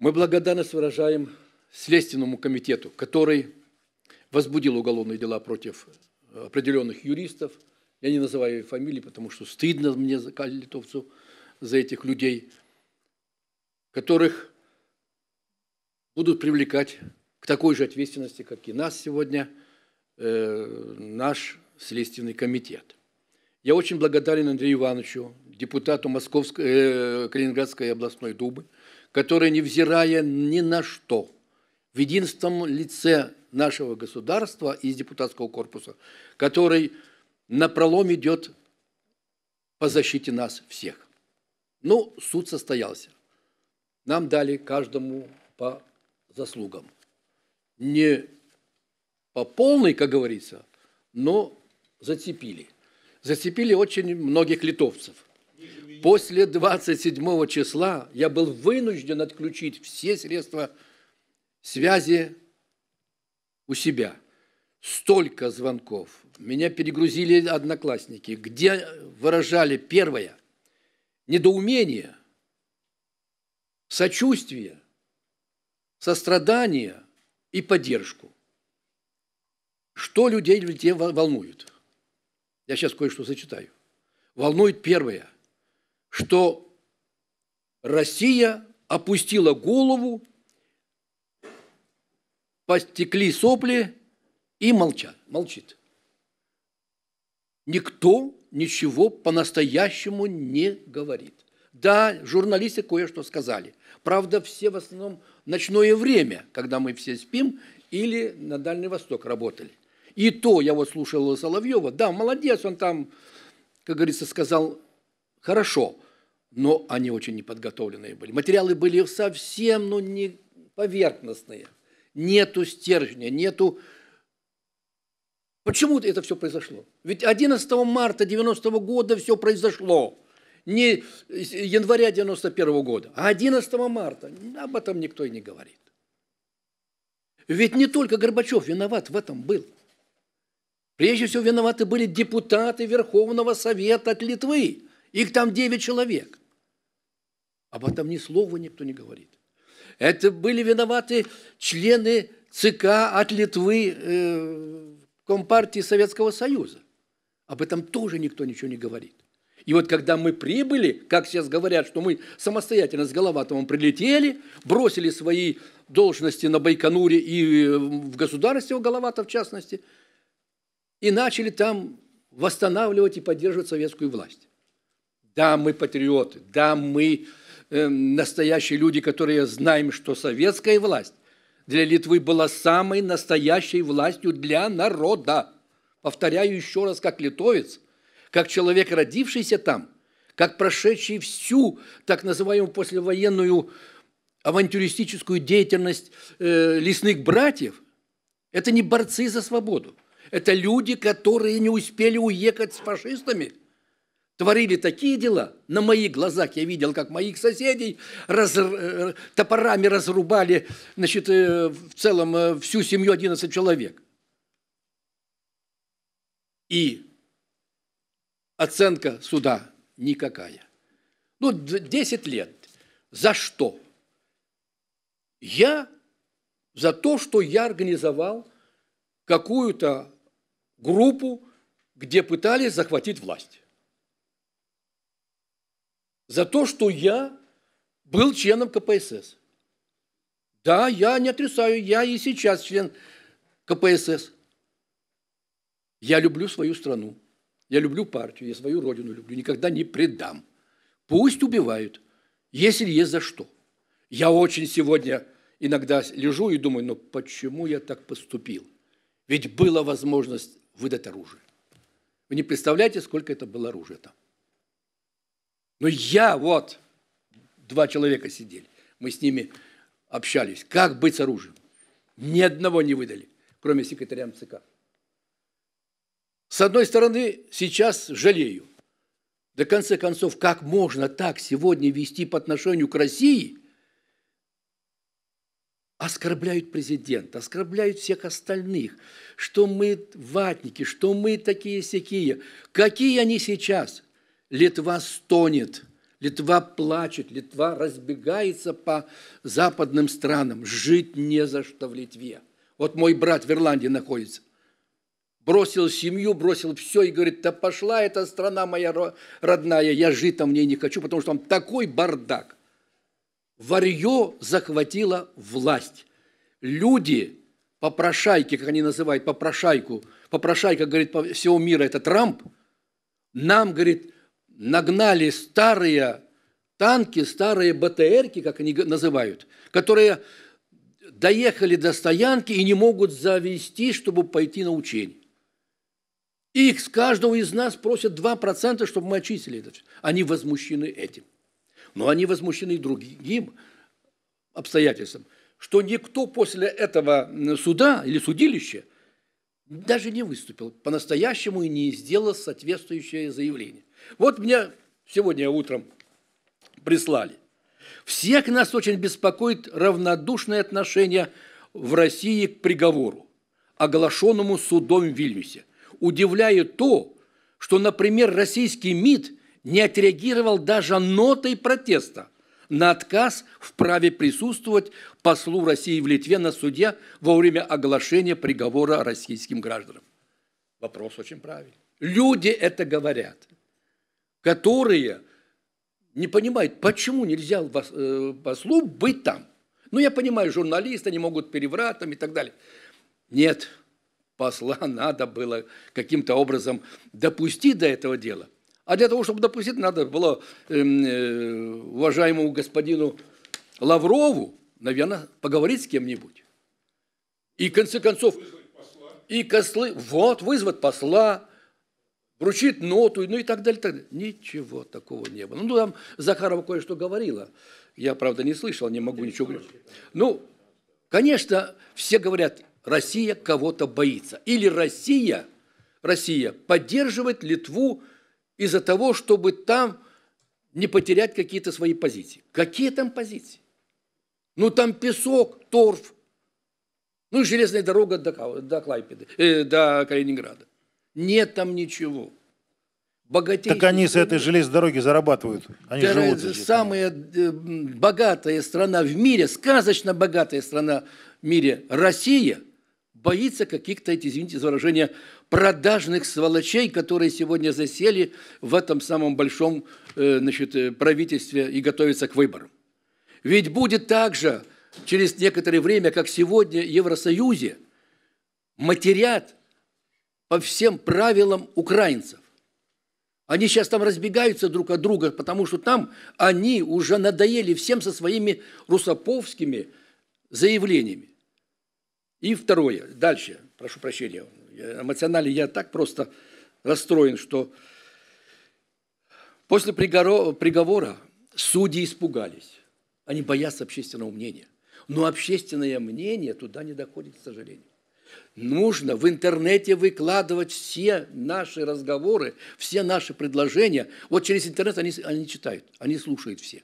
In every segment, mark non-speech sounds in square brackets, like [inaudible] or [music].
Мы благодарность выражаем Следственному комитету, который возбудил уголовные дела против определенных юристов. Я не называю их фамилии, потому что стыдно мне, литовцу, за этих людей, которых будут привлекать к такой же ответственности, как и нас сегодня, э, наш Следственный комитет. Я очень благодарен Андрею Ивановичу, депутату Московской, э, Калининградской областной думы, который, невзирая ни на что, в единственном лице нашего государства из депутатского корпуса, который на пролом идет по защите нас всех. Ну, суд состоялся. Нам дали каждому по заслугам. Не по полной, как говорится, но зацепили. Зацепили очень многих литовцев. После 27 числа я был вынужден отключить все средства связи у себя. Столько звонков. Меня перегрузили одноклассники, где выражали первое – недоумение, сочувствие, сострадание и поддержку. Что людей волнует? Я сейчас кое-что зачитаю. Волнует первое, что Россия опустила голову, постекли сопли и молчат, молчит. Никто ничего по-настоящему не говорит. Да, журналисты кое-что сказали. Правда, все в основном ночное время, когда мы все спим, или на Дальний Восток работали. И то я вот слушал Соловьева, да, молодец, он там, как говорится, сказал хорошо, но они очень неподготовленные были. Материалы были совсем, ну, не поверхностные. Нету стержня, нету... Почему это все произошло? Ведь 11 марта 90 -го года все произошло. Не января 91 -го года, а 11 марта. Об этом никто и не говорит. Ведь не только Горбачев виноват в этом был. Прежде всего виноваты были депутаты Верховного Совета от Литвы. Их там 9 человек. Об этом ни слова никто не говорит. Это были виноваты члены ЦК от Литвы, э, Компартии Советского Союза. Об этом тоже никто ничего не говорит. И вот когда мы прибыли, как сейчас говорят, что мы самостоятельно с Головатовым прилетели, бросили свои должности на Байконуре и в государстве у Головатов в частности – и начали там восстанавливать и поддерживать советскую власть. Да, мы патриоты, да, мы э, настоящие люди, которые знаем, что советская власть для Литвы была самой настоящей властью для народа. Повторяю еще раз, как литовец, как человек, родившийся там, как прошедший всю так называемую послевоенную авантюристическую деятельность э, лесных братьев, это не борцы за свободу. Это люди, которые не успели уехать с фашистами. Творили такие дела. На моих глазах я видел, как моих соседей раз, э, топорами разрубали значит, э, в целом э, всю семью 11 человек. И оценка суда никакая. Ну, 10 лет. За что? Я за то, что я организовал какую-то группу, где пытались захватить власть. За то, что я был членом КПСС. Да, я не отрицаю, я и сейчас член КПСС. Я люблю свою страну, я люблю партию, я свою родину люблю, никогда не предам. Пусть убивают, если есть за что. Я очень сегодня иногда лежу и думаю, ну почему я так поступил? Ведь была возможность выдать оружие. Вы не представляете, сколько это было оружия там. Но я вот, два человека сидели, мы с ними общались. Как быть с оружием? Ни одного не выдали, кроме секретаря МЦК. С одной стороны, сейчас жалею. До конца концов, как можно так сегодня вести по отношению к России – оскорбляют президента, оскорбляют всех остальных, что мы ватники, что мы такие сякие. Какие они сейчас? Литва стонет Литва плачет, Литва разбегается по западным странам. Жить не за что в Литве. Вот мой брат в Ирландии находится. Бросил семью, бросил все и говорит, да пошла эта страна моя родная, я жить там в ней не хочу, потому что там такой бардак. Варье захватило власть. Люди, попрошайки, как они называют, попрошайку, попрошайка, говорит, по всего мира, это Трамп, нам, говорит, нагнали старые танки, старые БТРки, как они называют, которые доехали до стоянки и не могут завести, чтобы пойти на учение. Их с каждого из нас просят 2%, чтобы мы очистили это. Они возмущены этим. Но они возмущены другим обстоятельством, что никто после этого суда или судилища даже не выступил по-настоящему и не сделал соответствующее заявление. Вот мне сегодня утром прислали. Всех нас очень беспокоит равнодушное отношение в России к приговору, оглашенному судом в Вильнюсе. Удивляет то, что, например, российский МИД не отреагировал даже нотой протеста на отказ в праве присутствовать послу России в Литве на суде во время оглашения приговора российским гражданам. Вопрос очень правильный. Люди это говорят которые не понимают, почему нельзя э, послу быть там. Ну, я понимаю, журналисты, они могут перевратом и так далее. Нет, посла [laughs] надо было каким-то образом допустить до этого дела. А для того, чтобы допустить, надо было эм, э, уважаемому господину Лаврову, наверное, поговорить с кем-нибудь. И в конце концов, и кослы, вот, вызвать посла, вручит ноту, ну и так далее, так далее. Ничего такого не было. Ну, там Захарова кое-что говорила. Я, правда, не слышал, не могу ничего говорить. Ну, конечно, все говорят, Россия кого-то боится. Или Россия, Россия поддерживает Литву из-за того, чтобы там не потерять какие-то свои позиции. Какие там позиции? Ну, там песок, торф, ну и железная дорога до, до Клайпеды, э, до Калининграда. Нет там ничего. Богатейшие так они с этой железной дороги зарабатывают. Они живут здесь. Самая э, богатая страна в мире, сказочно богатая страна в мире, Россия, боится каких-то, извините за выражение, продажных сволочей, которые сегодня засели в этом самом большом э, значит, э, правительстве и готовятся к выборам. Ведь будет так же через некоторое время, как сегодня в Евросоюзе, матерят по всем правилам украинцев. Они сейчас там разбегаются друг от друга, потому что там они уже надоели всем со своими русоповскими заявлениями. И второе, дальше, прошу прощения, эмоционально я так просто расстроен, что после приговора судьи испугались. Они боятся общественного мнения. Но общественное мнение туда не доходит, к сожалению. Нужно в интернете выкладывать все наши разговоры, все наши предложения. Вот через интернет они, они читают, они слушают все.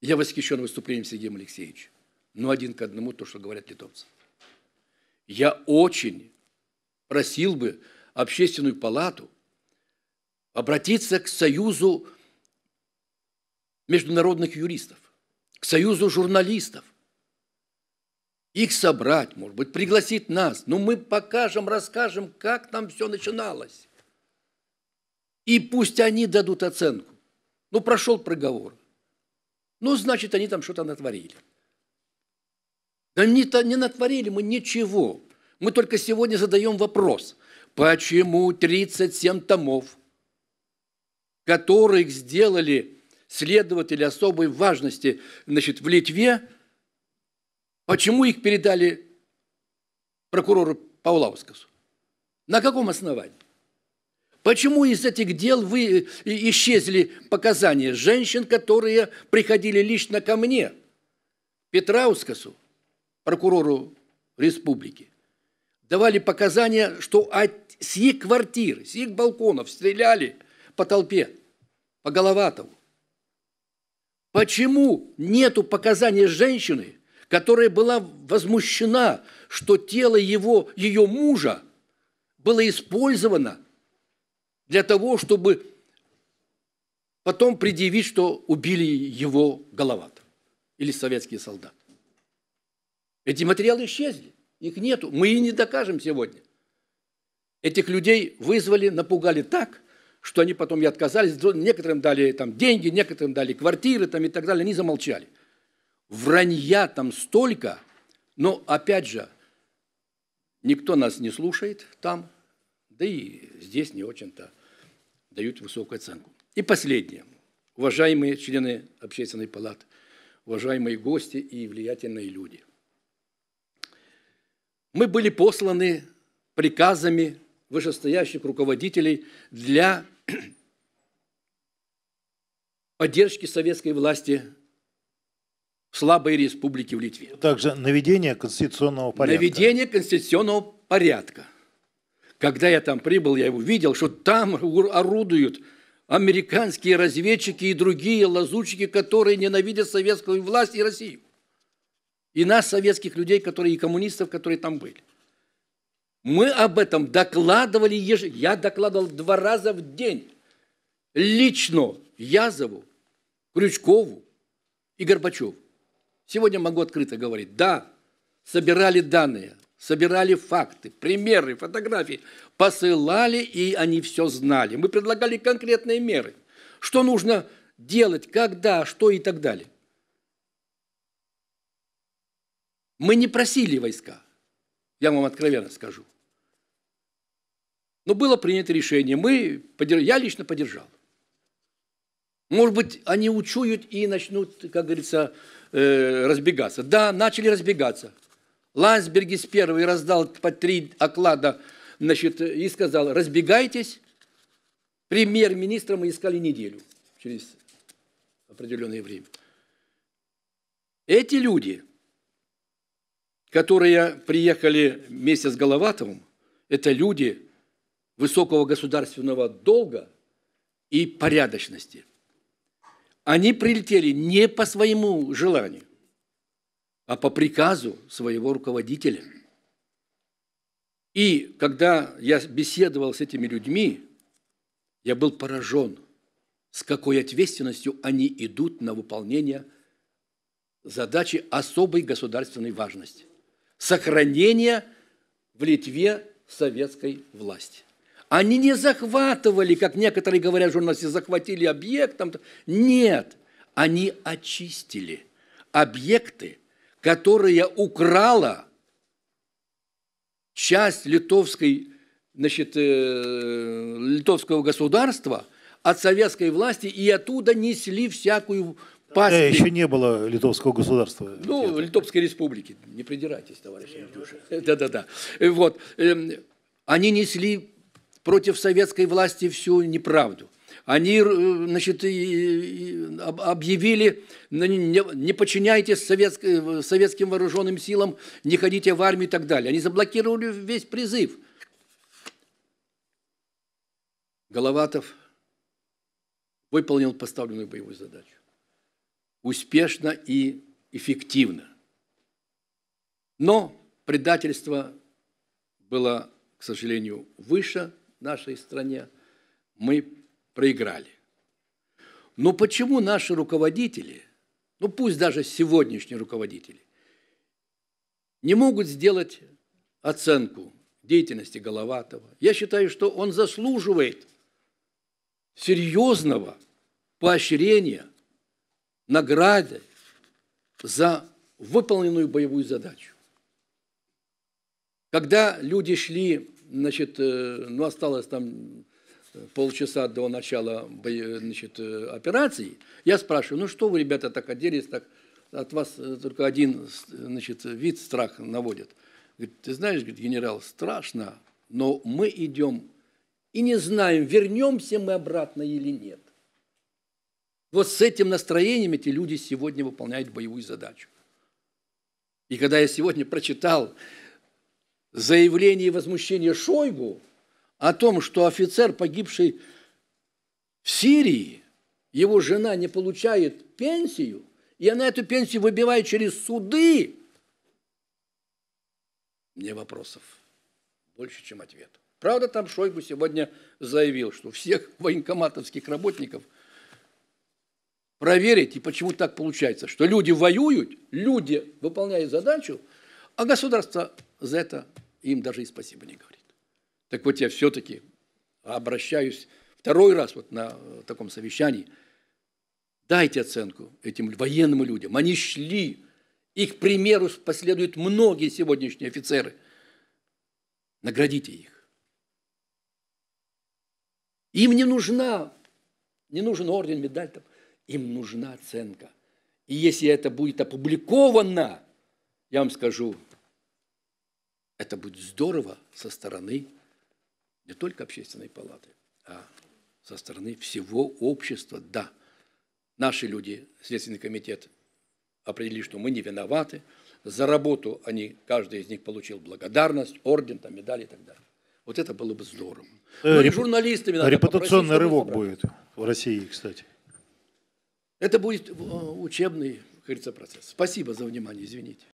Я восхищен выступлением Сергея Алексеевича. Но один к одному то, что говорят литовцы. Я очень просил бы общественную палату обратиться к Союзу международных юристов, к Союзу журналистов, их собрать, может быть, пригласить нас. Но мы покажем, расскажем, как там все начиналось. И пусть они дадут оценку. Ну, прошел приговор. Ну, значит, они там что-то натворили. Да не, не натворили мы ничего. Мы только сегодня задаем вопрос. Почему 37 томов, которых сделали следователи особой важности значит, в Литве, Почему их передали прокурору Павловскому? На каком основании? Почему из этих дел вы исчезли показания женщин, которые приходили лично ко мне, Петраускасу, прокурору республики, давали показания, что с их квартир, с их балконов стреляли по толпе, по Головатову. Почему нету показания женщины, которая была возмущена, что тело его, ее мужа было использовано для того, чтобы потом предъявить, что убили его Головат или советские солдаты. Эти материалы исчезли, их нету, мы и не докажем сегодня. Этих людей вызвали, напугали так, что они потом и отказались, некоторым дали там деньги, некоторым дали квартиры там, и так далее, они замолчали. Вранья там столько, но опять же, никто нас не слушает там, да и здесь не очень-то дают высокую оценку. И последнее. Уважаемые члены общественной палаты, уважаемые гости и влиятельные люди. Мы были посланы приказами вышестоящих руководителей для [clears throat] поддержки советской власти слабой республике в Литве. Также наведение конституционного порядка. Наведение конституционного порядка. Когда я там прибыл, я его видел, что там орудуют американские разведчики и другие лазутчики, которые ненавидят советскую власть и Россию. И нас, советских людей, которые и коммунистов, которые там были. Мы об этом докладывали ежедневно. Я докладывал два раза в день. Лично Язову, Крючкову и Горбачеву. Сегодня могу открыто говорить. Да, собирали данные, собирали факты, примеры, фотографии, посылали, и они все знали. Мы предлагали конкретные меры, что нужно делать, когда, что и так далее. Мы не просили войска, я вам откровенно скажу. Но было принято решение, мы, я лично поддержал. Может быть, они учуют и начнут, как говорится, э, разбегаться. Да, начали разбегаться – Лансбергис первый раздал по три оклада значит, и сказал, разбегайтесь. Премьер-министра мы искали неделю через определенное время. Эти люди, которые приехали вместе с Головатовым, это люди высокого государственного долга и порядочности. Они прилетели не по своему желанию а по приказу своего руководителя. И когда я беседовал с этими людьми, я был поражен, с какой ответственностью они идут на выполнение задачи особой государственной важности – сохранения в Литве советской власти. Они не захватывали, как некоторые говорят, журналисты, захватили объект. Нет, они очистили объекты – которая украла часть литовской, значит, э, литовского государства от советской власти и оттуда несли всякую паству. Э, еще не было литовского государства. Ну, где Литовской республики. Не придирайтесь, товарищ Андрюша. Да-да-да. Вот. Эм, они несли против советской власти всю неправду. Они э, значит, объявили, не подчиняйтесь советским вооруженным силам, не ходите в армию и так далее. Они заблокировали весь призыв. Головатов выполнил поставленную боевую задачу. Успешно и эффективно. Но предательство было, к сожалению, выше нашей стране. Мы проиграли. Но почему наши руководители, ну пусть даже сегодняшние руководители, не могут сделать оценку деятельности Головатова? Я считаю, что он заслуживает серьезного поощрения, награды за выполненную боевую задачу. Когда люди шли, значит, э, ну осталось там полчаса до начала значит, э, операции, я спрашиваю, ну что вы, ребята, так оделись, так от вас э, только один значит, вид страх наводит. Говорит, ты знаешь, говорит, генерал, страшно, но мы идем и не знаем, вернемся мы обратно или нет. Вот с этим настроением эти люди сегодня выполняют боевую задачу. И когда я сегодня прочитал заявление и возмущение Шойгу, о том, что офицер, погибший в Сирии, его жена не получает пенсию, и она эту пенсию выбивает через суды, мне вопросов больше, чем ответ. Правда, там Шойгу сегодня заявил, что всех [laughs] военкоматовских работников проверить, и почему так получается, что люди воюют, люди выполняют задачу, а государство за это им даже и спасибо не говорит. Так вот я все-таки обращаюсь второй раз вот на таком совещании. Дайте оценку этим военным людям. Они шли, их примеру последуют многие сегодняшние офицеры. Наградите их. Им не нужна, не нужен орден, медаль, там, им нужна оценка. И если это будет опубликовано, я вам скажу, это будет здорово со стороны не только общественной палаты, а со стороны всего общества. Да, наши люди, Следственный комитет, определили, что мы не виноваты. За работу они, каждый из них получил благодарность, орден, там, медали и так далее. Вот это было бы здорово. Ну, Реп... журналистами надо Репутационный рывок будет в России, кстати. Это будет э, учебный, говорится, процесс. Спасибо за внимание, извините.